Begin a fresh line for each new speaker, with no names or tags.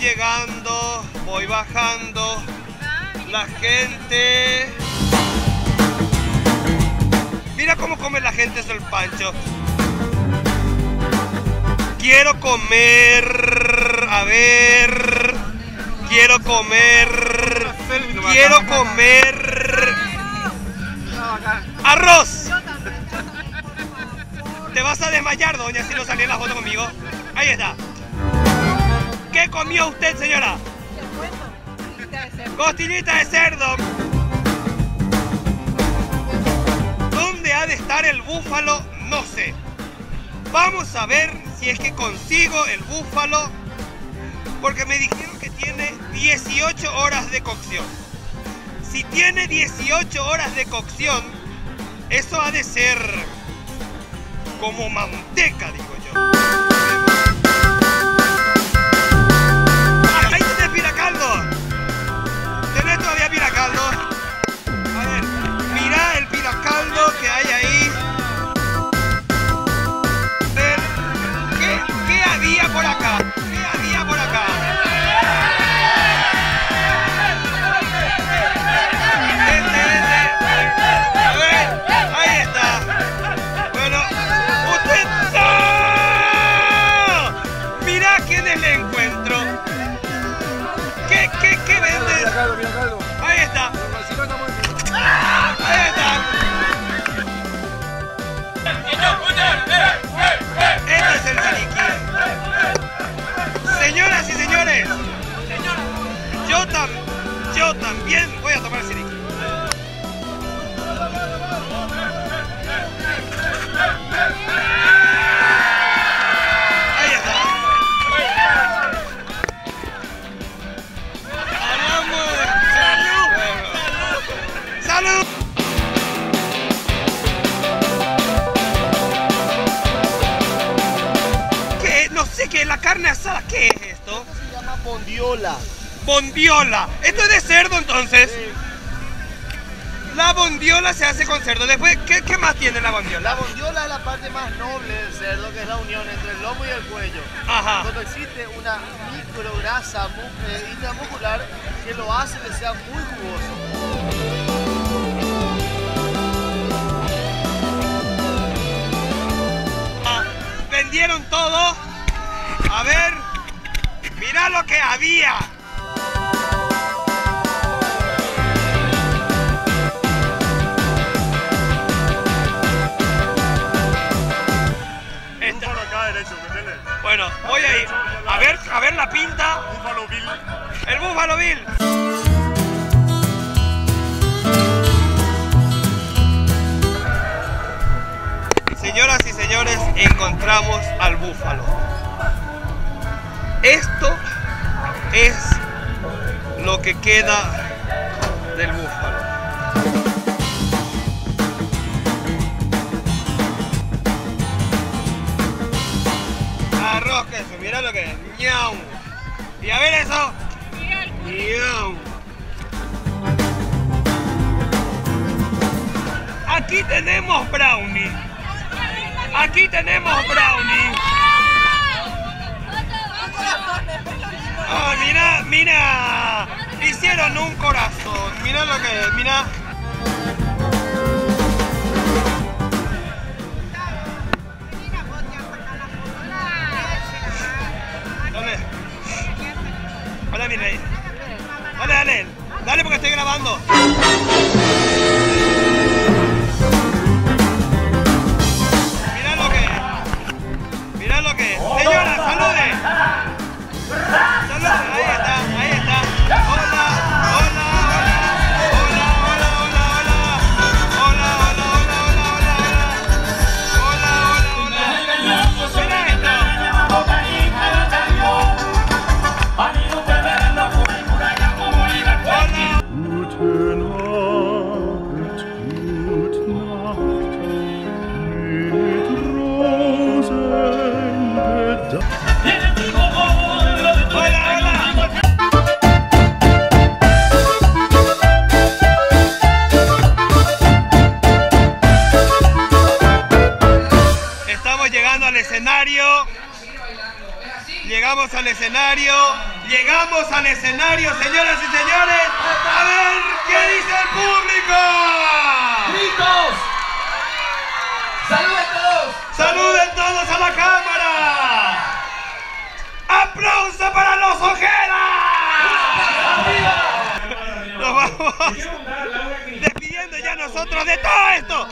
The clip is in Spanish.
llegando, voy bajando. La gente. Mira cómo come la gente el pancho. Quiero comer. A ver. Quiero comer. Quiero comer. Arroz. Te vas a desmayar, doña, si no salía en la foto conmigo. Ahí está. ¿Qué comió usted, señora? Costillita de cerdo. ¿Dónde ha de estar el búfalo? No sé. Vamos a ver si es que consigo el búfalo. Porque me dijeron que tiene 18 horas de cocción. Si tiene 18 horas de cocción, eso ha de ser como manteca, digo yo. Yo, tam, yo también voy a tomar siliquí. Ahí está. De salud. Salud. ¿Qué? No sé qué, la carne asada, ¿qué es esto?
Bondiola.
Bondiola. ¿Esto es de cerdo entonces? La bondiola se hace con cerdo. Después, ¿qué, qué más tiene la bondiola?
La bondiola es la parte más noble del cerdo, que es la unión entre el lomo y el cuello.
Ajá.
Cuando existe una micrograsa eh, intramuscular que lo hace que sea muy jugoso.
Lo que había. Esta-
acá derecho.
Bueno, voy a ir. A ver, a ver la pinta.
Búfalo Bill.
El Buffalo Bill. Señoras y señores, encontramos al búfalo. Esto es lo que queda del búfalo. Arroz queso, mira lo que es. ñau. Y a ver eso. ñau. Aquí tenemos brownie. Aquí tenemos brownie. Mira. Hicieron un corazón. Mira lo que es, mira. Dale. Hola, mi rey. Dale, dale. Dale porque estoy grabando. Estamos llegando al escenario. Llegamos al escenario Llegamos al escenario, señoras y señores. A ver qué dice el público.
¡Gritos! ¡Saluden todos!
Saluden todos a la cámara. ¡Aplauso para los Ojeda! Nos vamos despidiendo ya nosotros de todo esto.